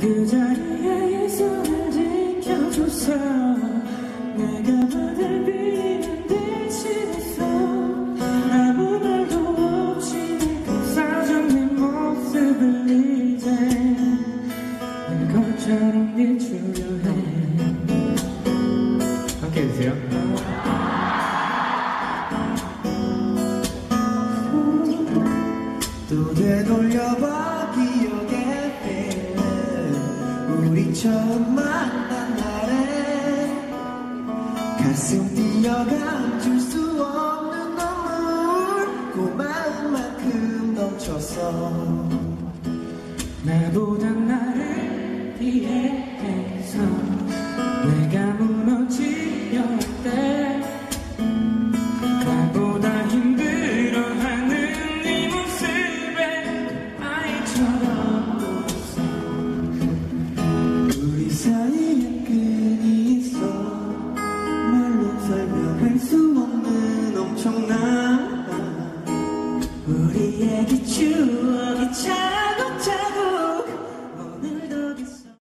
그 자리에 손을 지켜줘서 내가 받을 비는 대신해서 아무 말도 없이 감싸준 네 모습을 이제 내 것처럼 비추려 해 함께 해주세요. 또 되돌려 우리 처음 만난 날에 가슴 뛰어 감출 수 없는 눈물 고마운 만큼 넘쳐서 나보다 나를 이해해서 내가 무너지려 할때 나보다 힘들어하는 네 모습에 아이처럼 엄청난 우리에게 주